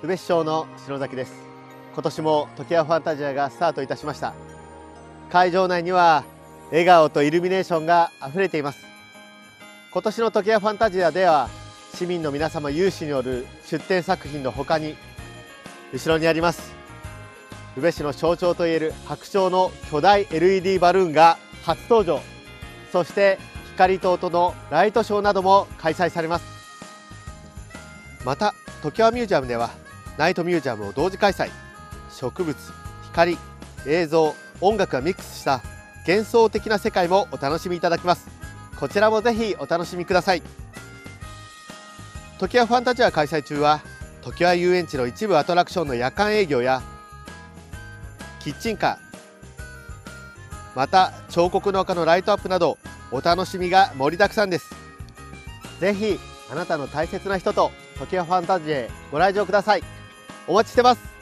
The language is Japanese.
宇部市長の篠崎です。今年も時はファンタジアがスタートいたしました。会場内には笑顔とイルミネーションが溢れています。今年の時はファンタジアでは市民の皆様有志による出展作品のほかに後ろにあります宇部市の象徴といえる白鳥の巨大 LED バルーンが初登場。そして光灯とのライトショーなども開催されます。また時はミュージアムではナイトミュージアムを同時開催。植物光映像音楽がミックスした幻想的な世界もお楽しみいただけます。こちらもぜひお楽しみください。時はファンタジア開催中は時は遊園地の一部アトラクションの夜間営業やキッチンカーまた彫刻の丘のライトアップなどお楽しみが盛りだくさんです。ぜひあなたの大切な人と時はファンタジアへご来場ください。お待ちしてます。